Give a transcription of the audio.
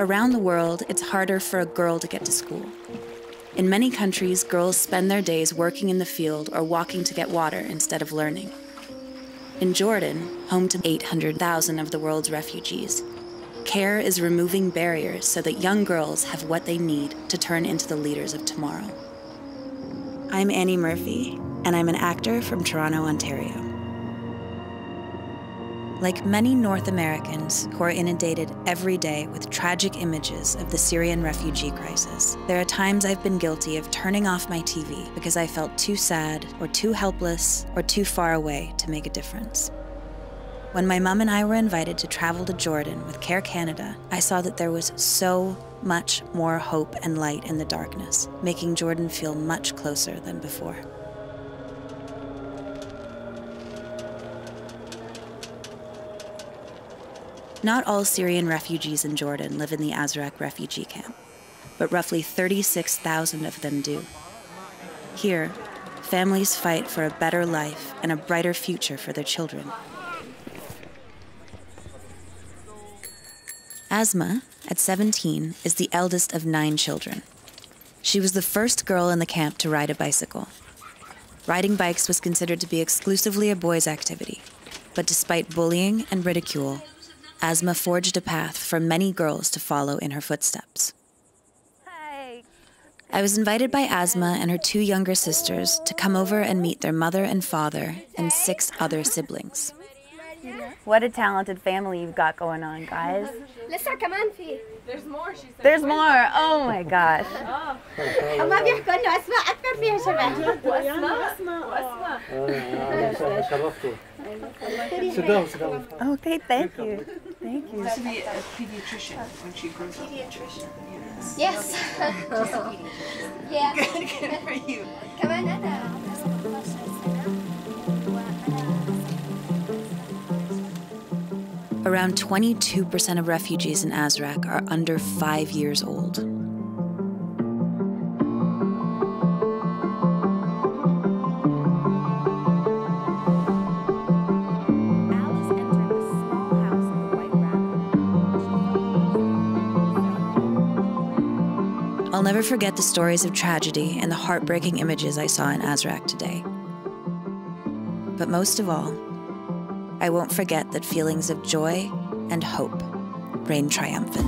Around the world, it's harder for a girl to get to school. In many countries, girls spend their days working in the field or walking to get water instead of learning. In Jordan, home to 800,000 of the world's refugees, CARE is removing barriers so that young girls have what they need to turn into the leaders of tomorrow. I'm Annie Murphy, and I'm an actor from Toronto, Ontario. Like many North Americans who are inundated every day with tragic images of the Syrian refugee crisis, there are times I've been guilty of turning off my TV because I felt too sad, or too helpless, or too far away to make a difference. When my mom and I were invited to travel to Jordan with Care Canada, I saw that there was so much more hope and light in the darkness, making Jordan feel much closer than before. Not all Syrian refugees in Jordan live in the Azraq refugee camp, but roughly 36,000 of them do. Here, families fight for a better life and a brighter future for their children. Asma, at 17, is the eldest of nine children. She was the first girl in the camp to ride a bicycle. Riding bikes was considered to be exclusively a boys' activity, but despite bullying and ridicule, Asma forged a path for many girls to follow in her footsteps. Hi. I was invited by Asma and her two younger sisters to come over and meet their mother and father and six other siblings. What a talented family you've got going on, guys. There's more, she said. There's more. Oh my gosh. هما بيحكوا انه اسماء اكثر فيها شبه Okay, thank you. Thank you. To be a pediatrician when she grows up. Pediatrician. Yes. Yes. Yeah. Good, for you. Come on, Around 22% of refugees in Azraq are under five years old. I'll never forget the stories of tragedy and the heartbreaking images I saw in Azraq today. But most of all, I won't forget that feelings of joy and hope reign triumphant.